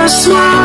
your smile